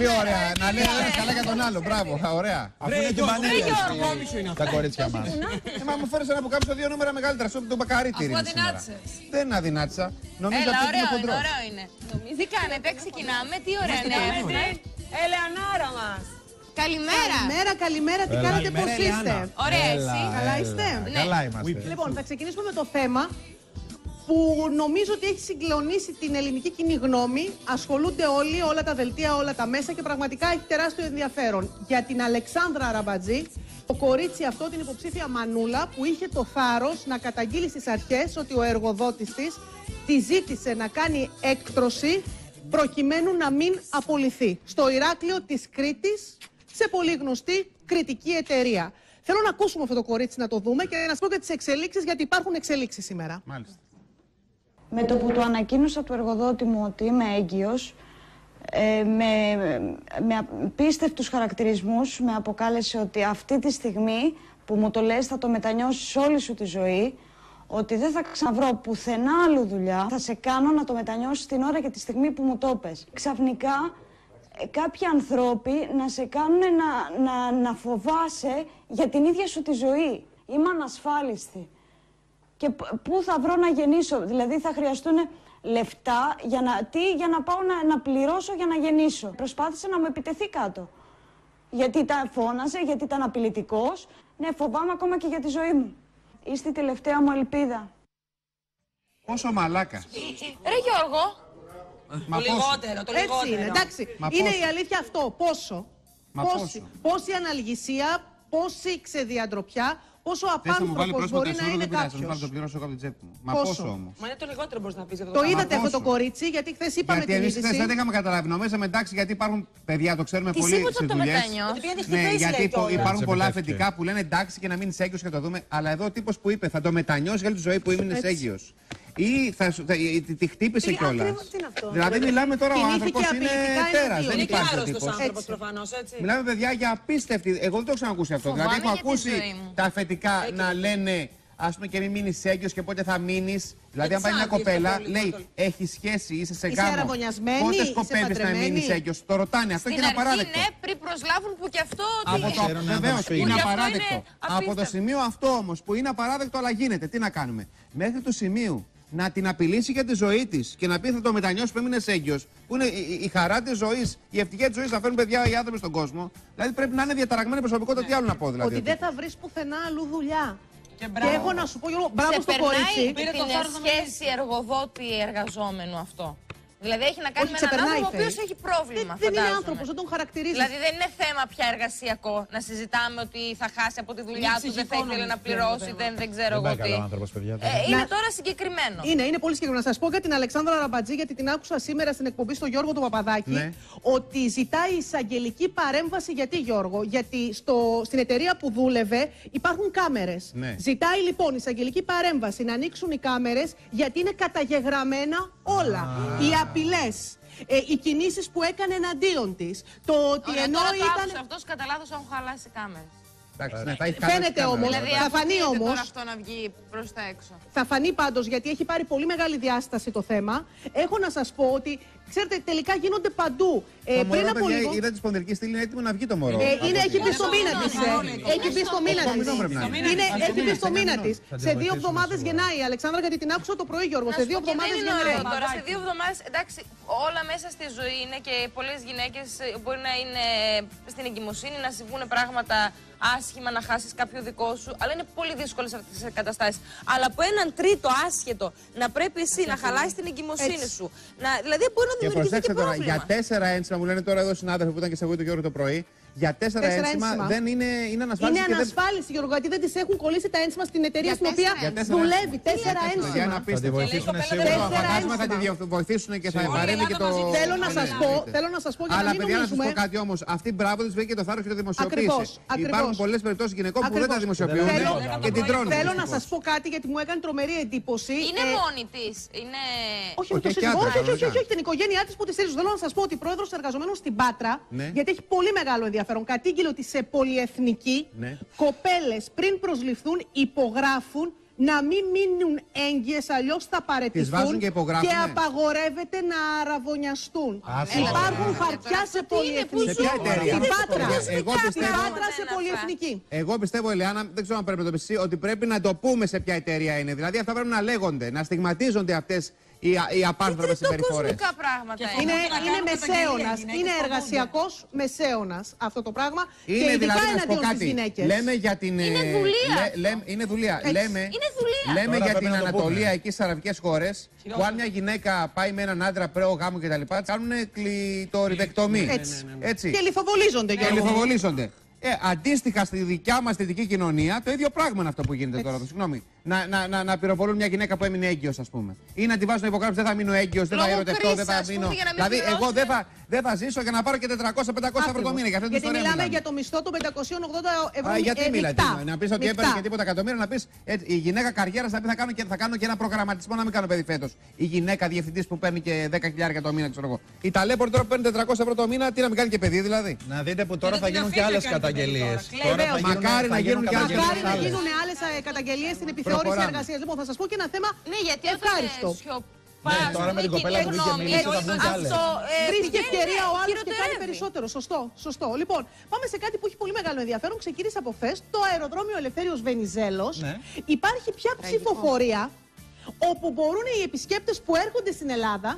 Πολύ ωραία. Να λέει ένα καλά για τον άλλο. Μπράβο. Ωραία. Αφού είναι την πανέλα. Τα κορίτσια μας. Ε, μα μου φέρεσαι να αποκάψω δύο νούμερα μεγαλύτερα. Στο τον μπακάρι τύρι. Αφού αδυνάτησες. Δεν αδυνάτησα. Νομίζω Έλα, ότι είναι ωραίο είναι, χοντρός. ωραίο είναι. Τι κάνετε, ξεκινάμε, τι ωραία είναι. Ελεονάρα μας. Καλημέρα. Καλημέρα, καλημέρα, τι κάνετε, πώς είστε; Ωραία, εσύ. Καλά είστε; Καλά είμαστε. Λοιπόν, θα ξεκινήσουμε με το θέμα που νομίζω ότι έχει συγκλονίσει την ελληνική κοινή γνώμη. Ασχολούνται όλοι, όλα τα δελτία, όλα τα μέσα και πραγματικά έχει τεράστιο ενδιαφέρον. Για την Αλεξάνδρα Ραμπατζή, το κορίτσι αυτό, την υποψήφια Μανούλα, που είχε το θάρρος να καταγγείλει στις αρχές ότι ο εργοδότης της τη ζήτησε να κάνει έκτρωση προκειμένου να μην απολυθεί. Στο Ηράκλειο της Κρήτης, σε πολύ γνωστή κριτική εταιρεία. Θέλω να ακούσουμε αυτό το κορίτσι να το δούμε και να σας πω και τις εξελίξεις, γιατί υπάρχουν εξελίξεις σήμερα. Μάλιστα. Με το που του ανακοίνωσα του εργοδότη μου ότι είμαι έγκυος, ε, με, με απίστευτους χαρακτηρισμούς με αποκάλεσε ότι αυτή τη στιγμή που μου το λες θα το μετανιώσεις όλη σου τη ζωή, ότι δεν θα ξαναβρω πουθενά άλλου δουλειά, θα σε κάνω να το μετανιώσεις την ώρα και τη στιγμή που μου το πες. Ξαφνικά ε, κάποιοι ανθρώποι να σε κάνουν να, να, να φοβάσαι για την ίδια σου τη ζωή. Είμαι ανασφάλιστη και π- πού θα βρω να γεννήσω; Δηλαδή θα χρειαστούν λεφτά για να, τι, για να πάω να, να πληρώσω για να γεννήσω. Προσπάθησε να μου επιτεθεί κάτω. Γιατί ήταν φώναζε, γιατί ήταν απειλητικός. Ναι, φοβάμαι ακόμα και για τη ζωή μου. Είστε η τελευταία μου ελπίδα. Πόσο μαλάκα. Ρε Γιώργο, Μα Το πόσο. λιγότερο, το Έτσι λιγότερο. είναι, εντάξει. Μα είναι πόσο. η αλήθεια αυτό. Πόσο. Μα πόση, πόσο. πόση αναλγησία, πόση ξεδιαντροπιά, πόσο Θες να μου βάλει απάνθρωπος πρόσωπο μπορεί να τεσσούρο, είναι δεν πειράζει. Να κάποιος; το πληρώσω εγώ από την τσέπη μου. Μα Πόσο; πόσο όμως; Μα είναι το λιγότερο μπορείς να πεις για αυτό Το πράγμα. είδατε αυτό το πόσο; κορίτσι, γιατί χθες είπαμε Γιατί την εμείς είδηση. χθες δεν είχαμε καταλάβει. Νομίζαμε εντάξει, γιατί υπάρχουν παιδιά, το ξέρουμε τι πολύ είπε σε ότι το δουλειές. μετανιώσει. Ότι πήγαινε στη Ναι, θέση, γιατί λέει υπο- τώρα. υπάρχουν πολλά Ξεπετεύτηκε. αφεντικά που λένε εντάξει και να μείνεις έγκυος και θα το δούμε. Αλλά εδώ ο τύπος που είπε θα το μετανιώσει για όλη τη ζωή που έμεινε Έτσι. έγκυος. Ή θα, σου- θα, ή τη, τη χτύπησε Τι κιόλας. ακριβώς, τι είναι αυτό; Δηλαδή μιλάμε τώρα ο Κινήθηκε άνθρωπος είναι απειλητικά τέρας. εναντίον. Δεν Είναι και υπάρχει ο άρρωστος τύπος. άνθρωπος Έτσι. προφανώς, έτσι. Μιλάμε παιδιά για απίστευτη. Εγώ δεν το έχω ξανακούσει αυτό. Φοβάμαι δηλαδή έχω για τη ακούσει ζωή μου. τα αφεντικά να λένε ας πούμε και μην μείνεις έγκυος και πότε θα μείνεις. Δηλαδή, αν πάει μια άδειες το κοπέλα, πρόβλημα λέει αυτό. έχει σχέση, είσαι σε Είσαι γάμο. αραβωνιασμένη, Πότε είσαι σκοπεύεις να παντρεμένη. μείνεις έγκυος; Το ρωτάνε. Αυτό στην και είναι αρχή απαράδεκτο. ναι, πριν προσλάβουν που και αυτό ότι... Από το, Ξέρουν αν θα βεβαίως, μας φύγει. είναι Γι' αυτό απαράδεκτο. είναι Από το απίστευτο. σημείο αυτό όμως που είναι απαράδεκτο, αλλά γίνεται. Τι να κάνουμε. Μέχρι του σημείου να την απειλήσει για τη ζωή της και να πει θα το μετανιώσει που έμεινε έγκυος, που είναι η, η- η χαρά της ζωής, η ευτυχία της ζωής να φέρουν παιδιά οι άνθρωποι στον κόσμο. Δηλαδή πρέπει να είναι διαταραγμένη προσωπικότητα. Τι άλλο να πω δηλαδή. Ότι δεν θα βρεις πουθενά αλλού δουλειά. Και Και μπράβο. έχω να σου πω, Γιώργο, μπράβο σε στο περνάει κορίτσι. Πήρε το την θάρρος να σχέση εργοδότη-εργαζόμενου αυτό. Δηλαδή έχει να κάνει Όχι, με έναν ξεπερνάει, άνθρωπο ο οποίος θέλει. έχει πρόβλημα. Δεν, δεν είναι φαντάζομαι. άνθρωπος, δεν τον χαρακτηρίζει. Δηλαδή δεν είναι θέμα πια εργασιακό να συζητάμε ότι θα χάσει από τη δουλειά Είναι του, δεν θα ψυχικό ήθελε να νομίζω, πληρώσει, θέμα. δεν, δεν ξέρω Δεν εγώ πάει τι. καλά ο άνθρωπος, παιδιά. Ε, είναι Να- τώρα συγκεκριμένο. Είναι, είναι πολύ συγκεκριμένο. Να σας πω για την Αλεξάνδρα Ραμπατζή, γιατί την άκουσα σήμερα στην εκπομπή στο Γιώργο του Παπαδάκη, Ναι. ότι ζητάει εισαγγελική παρέμβαση. Γιατί, Γιώργο, γιατί στο, στην εταιρεία που δούλευε υπάρχουν κάμερες. Ναι. Ζητάει λοιπόν εισαγγελική παρέμβαση να ανοίξουν οι κάμερες, γιατί είναι καταγεγραμμένα όλα. Οι απειλές. Ε, οι κινήσεις που έκανε εναντίον της. Το ότι Ωραία, ενώ τώρα το ήταν. άκουσα αυτός κατά λάθος έχουν χαλάσει οι κάμερες. Εντάξει, ναι, θα έχει Φαίνεται χαλάσει όμως. κάμερα. Δηλαδή Θα φανεί αποκλείεται όμως. τώρα αυτό να βγει προς τα έξω. Θα φανεί πάντως γιατί έχει πάρει πολύ μεγάλη διάσταση το θέμα. Έχω να σας πω ότι, ξέρετε, τελικά γίνονται παντού. Ε, Το πριν μωρό, από παιδιά, λίγο. είδα τη σπονδυλική στήλη, είναι έτοιμο να βγει το μωρό. Ε, είναι, έχει μπει στο μήνα της. μήνων, Έχει μπει στο μήνα Οκτώ της. μηνών πρέπει να είναι. Είναι, Οκτώ έχει μπει μήνων, στο εννιά μήνα της. μηνών. Σε δύο εβδομάδες γεννάει η Αλεξάνδρα γιατί την άκουσα το πρωί, Γιώργο. Σε δύο εβδομάδες δεν είναι ωραίο γεννάει. τώρα. Σε δύο εβδομάδε, εντάξει, όλα μέσα στη ζωή είναι και πολλές γυναίκες μπορεί να είναι στην εγκυμοσύνη, να συμβούν πράγματα άσχημα, να χάσεις κάποιο δικό σου. Αλλά είναι πολύ δύσκολες αυτές τις καταστάσει. Αλλά από έναν τρίτο άσχετο να πρέπει εσύ να χαλάσεις την εγκυμοσύνη Έτσι. σου. Να, δηλαδή μπορεί να Και δημιουργηθεί και προσέξτε τώρα, πρόβλημα. για τέσσερα ένσημα, μου λένε τώρα εδώ συνάδελφοι που ήταν και σε βοήθο Γιώργο το πρωί, για τέσσερα, Τέσσερα ένσημα, ένσημα. δεν είναι, είναι Είναι ανασφάλιση. και δεν- ανασφάλιση, Γιώργο, γιατί δεν τη έχουν κολλήσει τα ένσημα στην εταιρεία Για στην οποία τέσσερα ένσημα. δουλεύει. Για Τέσσερα Για ένσημα. ένα Θα τη απίστευτο. βοηθήσουν κοπέλα σίγουρα. δεν Το Τέσσερα φαντάζομαι θα τη ένσημα. διο- βοηθήσουν και θα Σίγουρα. βαρύνει και το. Όλα Θέλω να Ναι, σας ναι, πω, εννοείται. θέλω να σας πω για Αλλά να μην παιδιά, να σας νομίζουμε. πω κάτι όμως. Αυτή μπράβο της βρήκε το θάρρος και το δημοσιοποίησε. Ακριβώς, ακριβώς. Υπάρχουν πολλές περιπτώσεις γυναικών που δεν τα Ακριβώς. δημοσιοποιούν Θέλω, και την τρώνε. θέλω να δυστυχώς. σας πω κάτι γιατί μου έκανε τρομερή εντύπωση. Είναι Ε, μόνη της. Είναι. Όχι, Όχι, με το έχει σύζυγό, άντρα, όχι, όχι, όχι, κανονικά. όχι, την οικογένειά της που τη στηρίζουν. Θέλω να σας πω ότι η πρόεδρος εργαζομένων στην Πάτρα, Ναι. γιατί έχει πολύ μεγάλο ενδιαφέρον, κατήγγειλε ότι σε πολυεθνική Ναι. κοπέλες πριν προσληφθούν υπογράφουν να μην μείνουν έγκυες, αλλιώς θα παρετηθούν βάζουν και υπογράφουνε. απαγορεύεται να αραβωνιαστούν. Άσε, Υπάρχουν ρε. χαρτιά σε Αυτό τι είναι, πού πολυεθνική. Σε ποια ζούμε, εταιρεία; Στην Πάτρα. Εγώ Στην πιστεύω- Πάτρα σε Δεν πολυεθνική. Εγώ πιστεύω, Ελεάνα, δεν ξέρω αν πρέπει να το πεις εσύ, ότι πρέπει να το πούμε σε ποια εταιρεία είναι. Δηλαδή αυτά πρέπει να λέγονται, να στιγματίζονται αυτές οι, οι απάνθρωπες συμπεριφορές. Τριτοκοσμικά πράγματα Και είναι. Είναι, να είναι κάνουν μεσαίωνας. καταγγελία, οι γυναίκες Είναι φοβούνται. εργασιακός μεσαίωνας αυτό το πράγμα. και Είναι ειδικά δηλαδή να σου πω εναντίον στις κάτι. γυναίκες. Λέμε για την. Είναι ε, δουλεία λέ- αυτό. λέμε- είναι δουλεία. Έτσι. Λέμε, Είναι δουλεία. λέμε Τώρα για πρέπει την να το πούμε. Ανατολία, εκεί στις αραβικές χώρες, που Χειρότερα. αν μια γυναίκα πάει με έναν άντρα πρέο γάμου κτλ. κάνουν κλειτοριδεκτομή. Έτσι. Έτσι. Και λιθοβολίζονται Και για λιθοβολίζονται. Ε, αντίστοιχα στη δικιά μας δυτική κοινωνία, το ίδιο πράγμα είναι αυτό που γίνεται τώρα. Συγγνώμη. Να, να, να, να πυροβολούν μια γυναίκα που έμεινε έγκυος, ας πούμε. Ή να τη βάζουν να υπογράψει, δεν θα μείνω έγκυος, δεν θα Λόγω ερωτευτώ, δεν θα κρίσης, ας πούμε, μείνω. για να μην Δηλαδή, εγώ πληρώσουν. δεν θα, δεν θα ζήσω για να πάρω και 400-500 ευρώ το μήνα. Για αυτή την Γιατί ιστορία μιλάμε μιλάμε. για το μισθό των 580 ευρώ. Α, γιατί ε, μιλάτε, μεικτά. να πεις ότι Μεικτά. έπαιρνε και τίποτα εκατομμύρια, να πεις η γυναίκα καριέρα να πει θα κάνω, και, θα κάνω και ένα προγραμματισμό να μην κάνω παιδί φέτος. Η γυναίκα διευθυντής που παίρνει και 10.000 το μήνα, ξέρω εγώ. Η ταλέπορη τώρα που παίρνει 400 ευρώ το μήνα, τι να μην κάνει και παιδί δηλαδή. Να δείτε που τώρα Γιατί θα την γίνουν και αφήνει άλλες να κάνει την καταγγελίες. παιδί τώρα. Τώρα θα Βεβαίως. γίνουν- Μακάρι θα να γίνουν και άλλες Μακάρι να άλλες. γίνουν άλλες καταγγελίες στην επιθεώρηση Προχωράμε. εργασίας. Λοιπόν, θα σας πω και ένα θέμα Ναι, γιατί ευχάριστο. όταν σιωπάς, Ναι, ας τώρα με πούμε, την κοπέλα που κοινή βγήκε γνώμη, μίλησε, θα βγουν κι άλλες. Αυτό ε, Βρίσκει πηγαίνει, ευκαιρία ο άλλος και κάνει χειροτερεύει. περισσότερο. Σωστό, σωστό. Λοιπόν, πάμε σε κάτι που έχει πολύ μεγάλο ενδιαφέρον. Ξεκίνησε από χθες το αεροδρόμιο Ελευθέριος Βενιζέλος. Ναι. Υπάρχει πια ψηφοφορία όπου μπορούν οι επισκέπτες που έρχονται στην Ελλάδα